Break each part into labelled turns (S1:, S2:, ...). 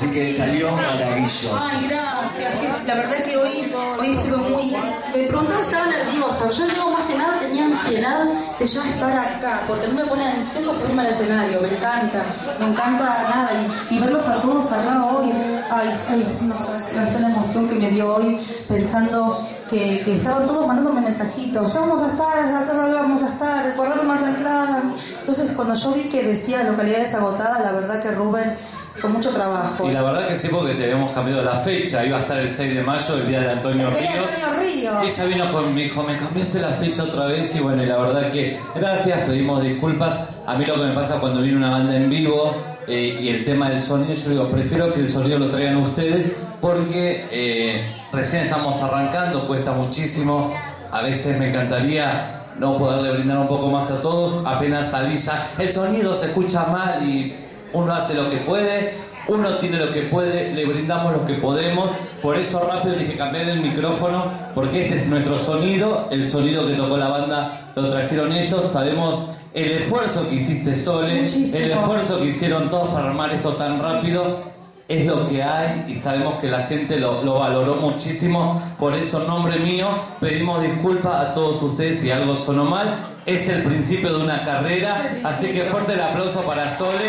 S1: Así que salió maravilloso.
S2: Ay, gracias. La verdad que hoy, hoy estuve muy... Me preguntaban si estaba nerviosa. Yo digo más que nada tenía ansiedad de ya estar acá, porque no me pone ansiosa subirme al escenario. Me encanta, me encanta nada. Y, verlos a todos acá hoy. Ay, ay, no sé, fue la emoción que me dio hoy pensando que, estaban todos mandándome mensajitos. Ya vamos a estar, acá vamos a estar, guardar más entradas. Entonces cuando yo vi que decía localidades agotadas, la verdad que Rubén fue mucho trabajo.
S3: Y la verdad que sí, porque te habíamos cambiado la fecha. Iba a estar el 6 de mayo, el día de Antonio
S2: El de
S3: Ríos.
S2: Antonio Ríos.
S3: Y ella vino con mi hijo, me cambiaste la fecha otra vez. Y bueno, y la verdad que gracias, pedimos disculpas. A mí lo que me pasa cuando viene una banda en vivo eh, y el tema del sonido, yo digo, prefiero que el sonido lo traigan ustedes porque eh, recién estamos arrancando, cuesta muchísimo. A veces me encantaría no poderle brindar un poco más a todos. Apenas salí ya, el sonido se escucha mal y uno hace lo que puede, uno tiene lo que puede, le brindamos lo que podemos. Por eso rápido dije cambiar el micrófono, porque este es nuestro sonido, el sonido que tocó la banda lo trajeron ellos. Sabemos el esfuerzo que hiciste Sole,
S2: Muchísimo.
S3: el esfuerzo que hicieron todos para armar esto tan rápido. Es lo que hay y sabemos que la gente lo, lo valoró muchísimo. Por eso, en nombre mío, pedimos disculpas a todos ustedes si algo sonó mal. Es el principio de una carrera, así que fuerte el aplauso para Sole.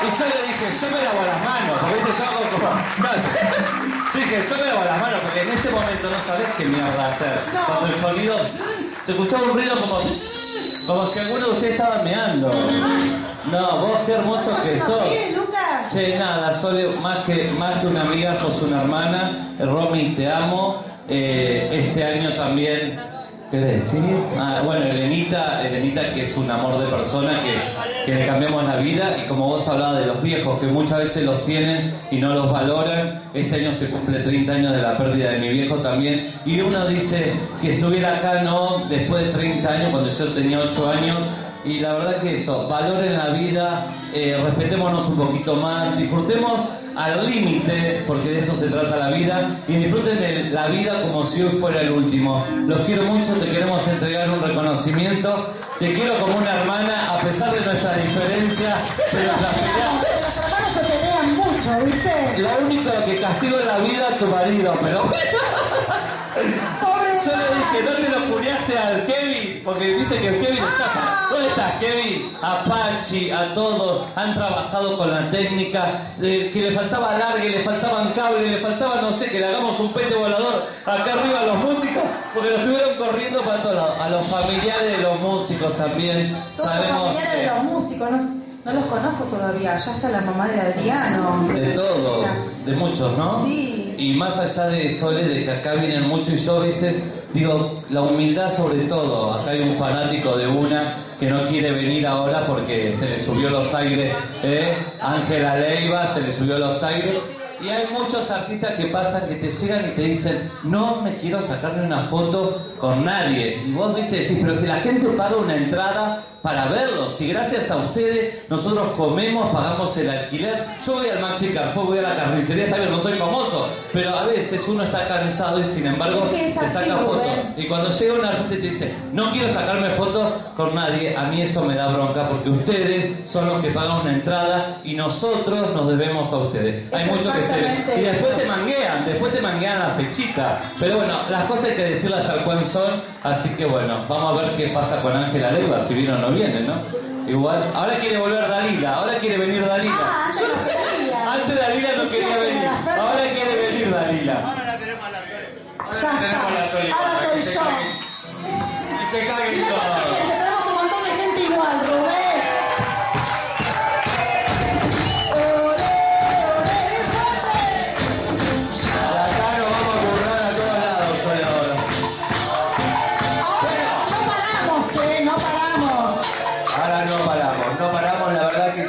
S3: Y yo le dije, yo me lavo las manos, porque viste, yo hago como... No, yo, yo dije, yo me lavo las manos, porque en este momento no sabés qué mierda hacer.
S2: No.
S3: Cuando el sonido... Se escuchaba un ruido como... Como si alguno de ustedes estaba meando. No, vos qué hermoso
S2: ¿Vos
S3: que sos.
S2: Lucas?
S3: Che, nada, Sole, más que, más que una amiga, sos una hermana. Eh, Romy, te amo. Eh, este año también, ¿qué le decís? Ah, bueno, Elenita, Elenita que es un amor de persona que, que le cambiamos la vida y como vos hablabas de los viejos que muchas veces los tienen y no los valoran, este año se cumple 30 años de la pérdida de mi viejo también y uno dice, si estuviera acá no, después de 30 años, cuando yo tenía 8 años, y la verdad que eso, valoren la vida, eh, respetémonos un poquito más, disfrutemos al límite, porque de eso se trata la vida, y disfruten de la vida como si hoy fuera el último. Los quiero mucho, te queremos entregar un reconocimiento, te quiero como una hermana, a pesar de nuestras diferencias, pero la
S2: mucho, ¿viste?
S3: lo único que castigo en la vida es tu marido, pero
S2: Pobre
S3: yo le dije, ¿no te lo curiaste al Kevin? Porque viste que el Kevin está. ¿Dónde estás, Kevin? A Pachi, a todos, han trabajado con la técnica, que le faltaba alargue, le faltaban cables, le faltaba, no sé, que le hagamos un pete volador acá arriba a los músicos, porque lo estuvieron corriendo para todos lados. A los familiares de los músicos también,
S2: Todos los
S3: sabemos.
S2: familiares de los músicos, no, no los conozco todavía. Ya está la mamá de Adriano.
S3: De todos, de muchos, ¿no?
S2: Sí.
S3: Y más allá de Sole, de que acá vienen muchos, y yo a veces digo, la humildad sobre todo. Acá hay un fanático de una que no quiere venir ahora porque se le subió los aires, ¿eh? Ángela Leiva se le subió los aires. Y hay muchos artistas que pasan, que te llegan y te dicen, no me quiero sacarme una foto con nadie. Y vos viste, decís, pero si la gente paga una entrada para verlos, si gracias a ustedes nosotros comemos, pagamos el alquiler. Yo voy al Maxi Carrefour, voy a la carnicería, está bien, no soy famoso, pero a veces uno está cansado y sin embargo
S2: Es que es
S3: se saca fotos. Y cuando llega un artista y te dice, no quiero sacarme foto con nadie, a mí eso me da bronca porque ustedes son los que pagan una entrada y nosotros nos debemos a ustedes. Hay
S2: Es
S3: mucho que Y después te manguean, después te manguean la fechita. Pero bueno, las cosas hay que decirlas tal cual son, así que bueno, vamos a ver qué pasa con Ángela Leiva, si viene o no viene, ¿no? Igual, ahora quiere volver Dalila, ahora quiere venir Dalila.
S2: Ah, antes no quería.
S3: Antes Dalila no quería
S2: que
S3: venir, ahora quiere venir Dalila.
S4: Ahora la tenemos a la Sole. Ahora
S2: Ya
S4: la tenemos a la Sole.
S2: Ahora estoy yo.
S4: Y se caguen todos.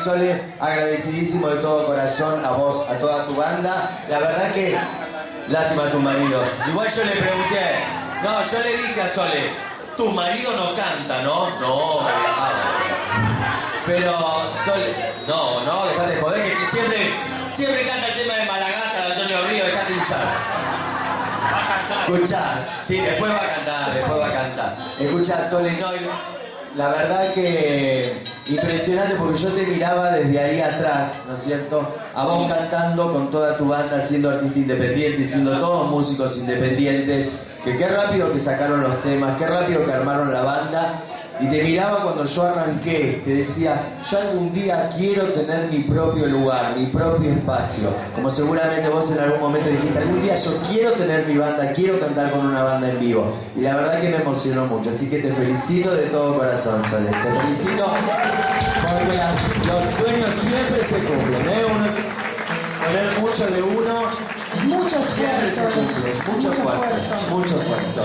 S4: Sole,
S1: agradecidísimo de todo corazón a vos, a toda tu banda. La verdad que, lástima a tu marido. Igual yo le pregunté, no, yo le dije a Sole, tu marido no canta, ¿no? No, me. Pero Sole, no, no, dejate de joder, que, siempre, siempre canta el tema de Malagata de Antonio Río, dejate hinchar. Escucha, sí, después va a cantar, después va a cantar. Escucha, Sole, no, la verdad que impresionante porque yo te miraba desde ahí atrás, ¿no es cierto? a vos cantando con toda tu banda, siendo artista independiente, siendo todos músicos independientes, que qué rápido que sacaron los temas, qué rápido que armaron la banda. Y te miraba cuando yo arranqué, que decía, yo algún día quiero tener mi propio lugar, mi propio espacio. Como seguramente vos en algún momento dijiste, algún día yo quiero tener mi banda, quiero cantar con una banda en vivo. Y la verdad que me emocionó mucho, así que te felicito de todo corazón, Sole. Te felicito porque los sueños siempre se cumplen, ¿eh? Uno, poner mucho de uno
S2: Mucho esfuerzo.
S1: Mucho esfuerzo, mucho esfuerzo.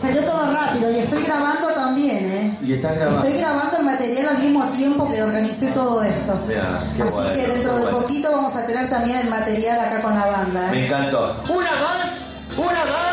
S2: Salió todo rápido y estoy grabando también, ¿eh?
S1: Y estás grabando.
S2: Estoy grabando el material al mismo tiempo que organicé todo esto.
S1: Mirá, qué
S2: Así que
S1: qué
S2: dentro de
S1: bueno.
S2: poquito vamos a tener también el material acá con la banda. ¿eh?
S1: Me encantó. ¡Una más! ¡Una más!